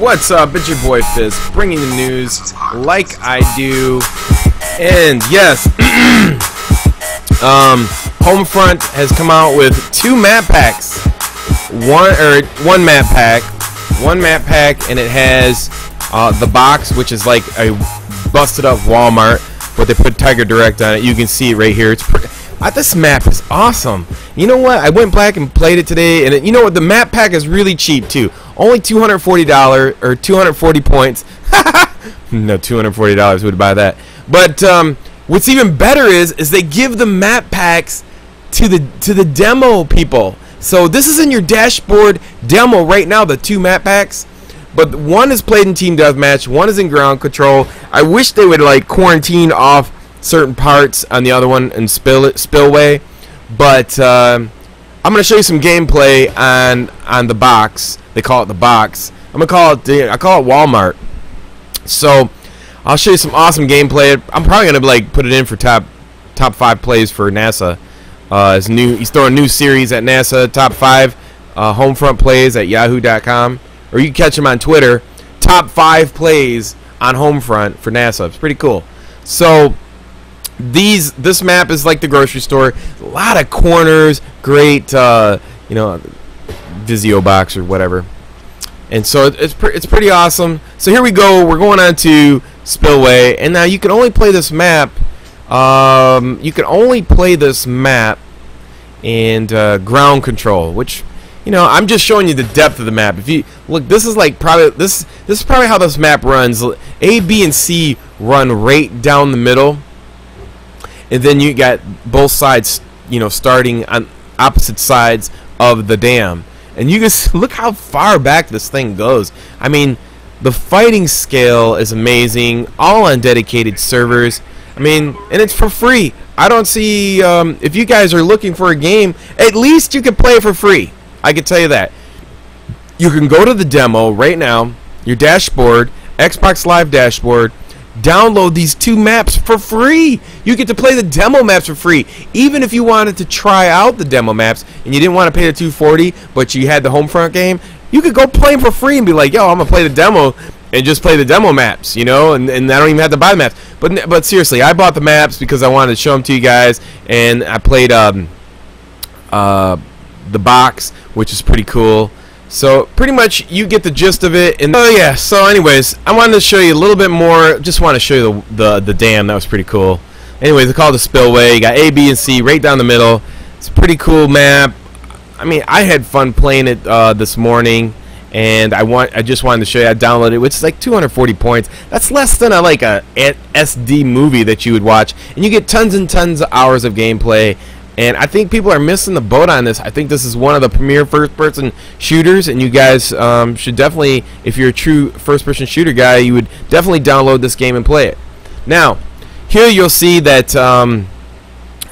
What's up? It's your boy Fist, bringing the news like I do. And yes, um, Homefront has come out with two map packs. One or one map pack, one map pack, and it has uh, the box, which is like a busted up Walmart, but they put Tiger Direct on it. You can see it right here. It's pretty. Uh, this map is awesome. You know what? I went back and played it today, and it, you know what? The map pack is really cheap too. Only two hundred forty dollars or two hundred forty points. no, two hundred forty dollars would buy that. But um, what's even better is is they give the map packs to the to the demo people. So this is in your dashboard demo right now. The two map packs. But one is played in team deathmatch, one is in ground control. I wish they would like quarantine off certain parts on the other one and spill it spillway. But um, I'm gonna show you some gameplay on on the box. They call it the box. I'm gonna call it the I call it Walmart. So I'll show you some awesome gameplay. I'm probably gonna like put it in for top top five plays for NASA. Uh, his new he's throwing new series at NASA top five uh, Homefront plays at Yahoo.com, or you can catch him on Twitter. Top five plays on Homefront for NASA. It's pretty cool. So these this map is like the grocery store. A lot of corners, great uh, you know Visio box or whatever. And so it's pre- it's pretty awesome. So here we go. We're going on to Spillway, and now you can only play this map. Um, you can only play this map and uh, ground control, which you know I'm just showing you the depth of the map. If you look, this is like probably this this is probably how this map runs. A, B, and C run right down the middle and then you got both sides, you know, starting on opposite sides of the dam. And you just look how far back this thing goes. I mean, the fighting scale is amazing, all on dedicated servers. I mean, and it's for free. I don't see um, if you guys are looking for a game, at least you can play for free. I can tell you that. You can go to the demo right now, your dashboard, Xbox Live dashboard, download these two maps for free. You get to play the demo maps for free. Even if you wanted to try out the demo maps and you didn't want to pay the 240, but you had the Homefront game, you could go play them for free and be like, "Yo, I'm gonna play the demo." And just play the demo maps, you know, and, and I don't even have to buy the maps. But but seriously, I bought the maps because I wanted to show them to you guys, and I played um, uh, the box, which is pretty cool. So pretty much you get the gist of it. And oh yeah. So anyways, I wanted to show you a little bit more. Just want to show you the the, the dam. That was pretty cool. Anyways, it's called the spillway. You got A, B, and C right down the middle. It's a pretty cool map. I mean, I had fun playing it uh, this morning, and I want I just wanted to show you. I downloaded it, which is like 240 points. That's less than a like a SD movie that you would watch, and you get tons and tons of hours of gameplay. And I think people are missing the boat on this. I think this is one of the premier first-person shooters, and you guys um, should definitely, if you're a true first-person shooter guy, you would definitely download this game and play it. Now, here you'll see that um,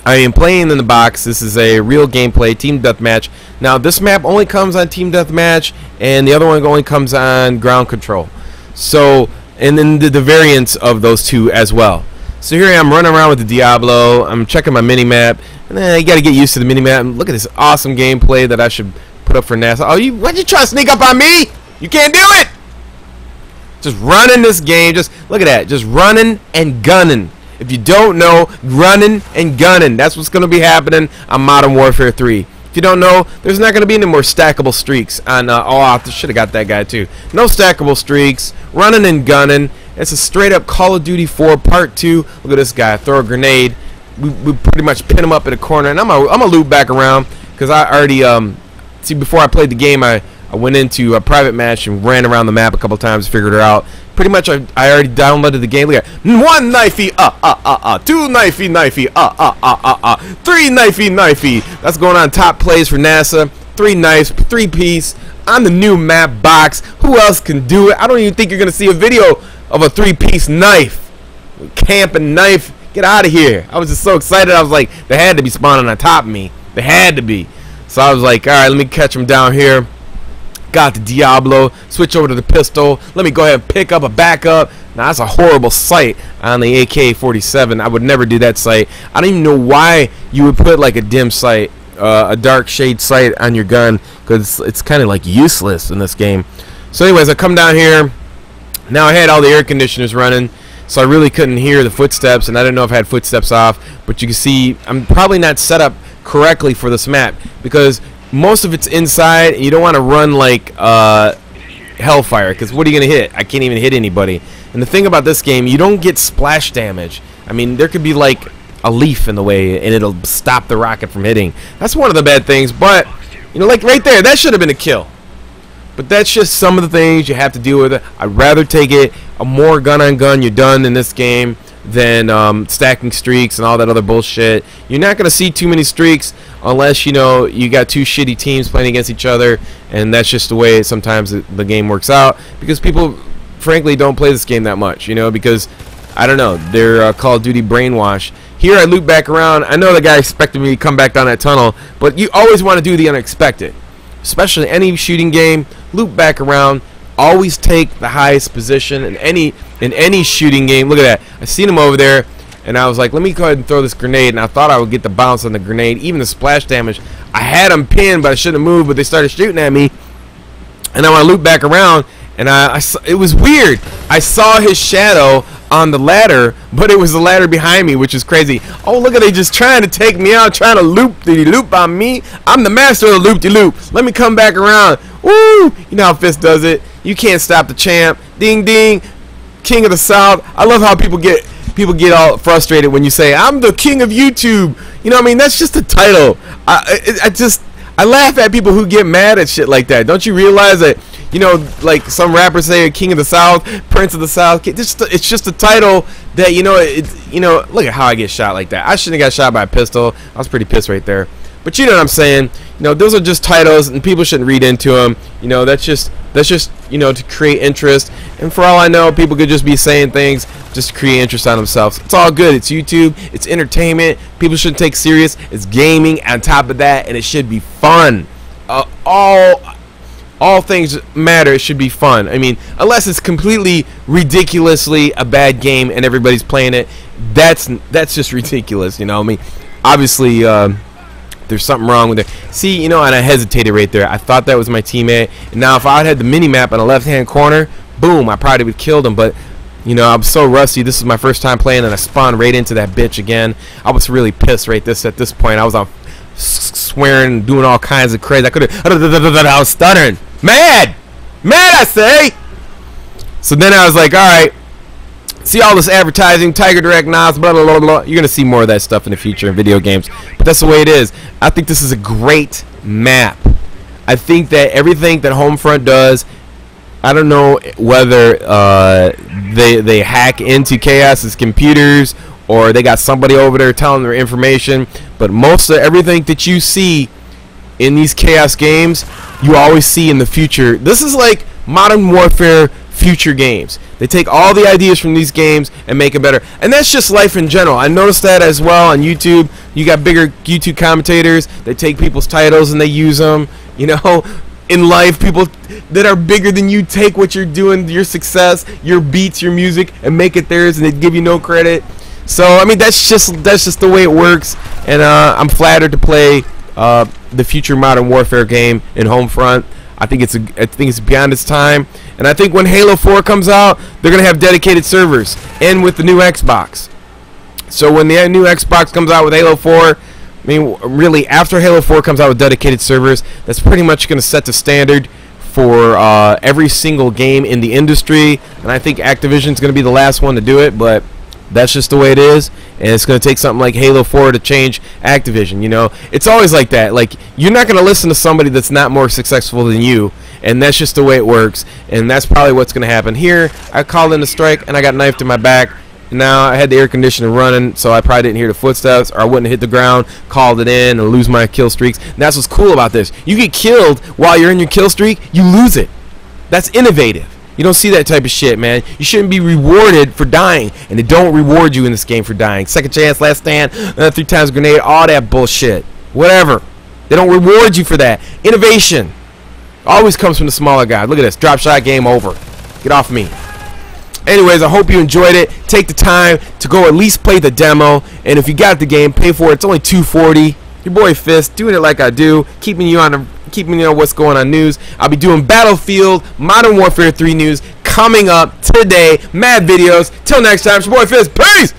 I am playing in the box. This is a real gameplay team deathmatch. Now, this map only comes on team deathmatch, and the other one only comes on ground control. So, and then the, the variants of those two as well. So here I am running around with the Diablo. I'm checking my mini map. And then you got to get used to the mini map. Look at this awesome gameplay that I should put up for NASA. Oh, you why'd you try to sneak up on me? You can't do it. Just running this game. Just look at that. Just running and gunning. If you don't know, running and gunning. That's what's going to be happening on Modern Warfare 3. If you don't know, there's not going to be any more stackable streaks on. Uh, oh, I should have got that guy too. No stackable streaks. Running and gunning. It's a straight up Call of Duty 4 Part 2. Look at this guy. Throw a grenade. We, we pretty much pin him up in a corner. And I'm going I'm to loop back around because I already, um, see, before I played the game, I, I went into a private match and ran around the map a couple times, figured her out. Pretty much, I, I already downloaded the game. Look at one knifey, uh, uh, uh, uh, two knifey, knifey, uh, uh, uh, uh, uh, three knifey, knifey. That's going on top plays for NASA. Three knives, three piece on the new map box. Who else can do it? I don't even think you're gonna see a video of a three-piece knife. Camping knife. Get out of here. I was just so excited. I was like, they had to be spawning on top of me. They had to be. So I was like, all right, let me catch them down here. Got the Diablo. Switch over to the pistol. Let me go ahead and pick up a backup. Now, that's a horrible sight on the AK-47. I would never do that sight. I don't even know why you would put like a dim sight, uh, a dark shade sight on your gun, because it's, it's kind of like useless in this game. So anyways, I come down here. Now I had all the air conditioners running, so I really couldn't hear the footsteps, and I didn't know if I had footsteps off. But you can see I'm probably not set up correctly for this map because most of it's inside, and you don't want to run like uh, Hellfire because what are you gonna hit? I can't even hit anybody. And the thing about this game, you don't get splash damage. I mean, there could be like a leaf in the way, and it'll stop the rocket from hitting. That's one of the bad things. But you know, like right there, that should have been a kill. But that's just some of the things you have to deal with. I'd rather take it more gun on gun. You're done in this game than um, stacking streaks and all that other bullshit. You're not going to see too many streaks unless you know you got two shitty teams playing against each other, and that's just the way sometimes the game works out because people, frankly, don't play this game that much. You know, because I don't know, they're uh, Call of Duty brainwash. Here I loop back around. I know the guy expected me to come back down that tunnel, but you always want to do the unexpected especially any shooting game, loop back around. Always take the highest position in any in any shooting game. Look at that. I seen him over there, and I was like, let me go ahead and throw this grenade. And I thought I would get the bounce on the grenade, even the splash damage. I had him pinned, but I shouldn't have moved. But they started shooting at me, and I want to loop back around, and I, I it was weird. I saw his shadow on the ladder, but it was the ladder behind me, which is crazy. Oh, look at they just trying to take me out, trying to loop the loop on me. I'm the master of loop de loop. Let me come back around. Woo! You know how Fist does it. You can't stop the champ. Ding ding. King of the South. I love how people get people get all frustrated when you say I'm the king of YouTube. You know what I mean? That's just a title. I, I, I just I laugh at people who get mad at shit like that. Don't you realize that you know, like some rappers say, King of the South, Prince of the South. It's just, it's just a title that you know. It's you know, look at how I get shot like that. I shouldn't have got shot by a pistol. I was pretty pissed right there. But you know what I'm saying? You know, those are just titles, and people shouldn't read into them. You know, that's just that's just you know to create interest. And for all I know, people could just be saying things just to create interest on themselves. It's all good. It's YouTube. It's entertainment. People shouldn't take serious. It's gaming. On top of that, and it should be fun. Uh, all all things matter. It should be fun. I mean, unless it's completely ridiculously a bad game and everybody's playing it, that's that's just ridiculous. You know, I mean, obviously. Uh, there's something wrong with it. See, you know, and I hesitated right there. I thought that was my teammate. And now, if I had the mini map on the left-hand corner, boom, I probably would have killed him. But you know, I'm so rusty. This is my first time playing, and I spawned right into that bitch again. I was really pissed right this at this point. I was on swearing, doing all kinds of crazy. I could have. I was stuttering. Mad! Mad, I say! So then I was like, alright, see all this advertising, Tiger Direct, Nas, blah, blah, blah, blah. You're going to see more of that stuff in the future in video games. But that's the way it is. I think this is a great map. I think that everything that Homefront does, I don't know whether uh, they, they hack into Chaos's computers or they got somebody over there telling their information, but most of everything that you see in these chaos games you always see in the future this is like modern warfare future games they take all the ideas from these games and make it better. And that's just life in general. I noticed that as well on youtube. You got bigger youtube commentators. They take people's titles and they use them you know. In life people that are bigger than you take what you're doing your success your beats your music and make it theirs and they give you no credit. So i mean that's just that's just the way it works. And uh, i'm flattered to play uh, the future Modern Warfare game in Homefront. I think it's a, I think it's beyond its time, and I think when Halo 4 comes out, they're gonna have dedicated servers, and with the new Xbox. So when the new Xbox comes out with Halo 4, I mean, really, after Halo 4 comes out with dedicated servers, that's pretty much gonna set the standard for uh, every single game in the industry, and I think Activision's gonna be the last one to do it, but that's just the way it is, and it's going to take something like Halo 4 to change Activision. You know, it's always like that. Like you're not going to listen to somebody that's not more successful than you, and that's just the way it works. And that's probably what's going to happen here. I called in a strike, and I got knifed in my back. Now I had the air conditioner running, so I probably didn't hear the footsteps, or I wouldn't hit the ground, called it in, and lose my kill streaks. And that's what's cool about this. You get killed while you're in your kill streak, you lose it. That's innovative. You don't see that type of shit, man. You shouldn't be rewarded for dying, and they don't reward you in this game for dying. Second chance, last stand, uh, three times grenade, all that bullshit. Whatever. They don't reward you for that. Innovation always comes from the smaller guy. Look at this. Drop shot, game over. Get off me. Anyways, I hope you enjoyed it. Take the time to go at least play the demo, and if you got the game, pay for it. It's only 240 Your boy Fist doing it like I do, keeping you on keeping you know what's going on news. I'll be doing Battlefield Modern Warfare 3 news coming up today. Mad videos. Till next time, it's your boy Fist. Peace.